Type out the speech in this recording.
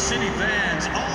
City fans all